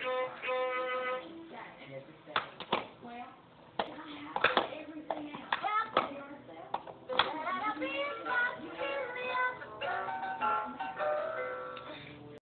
like,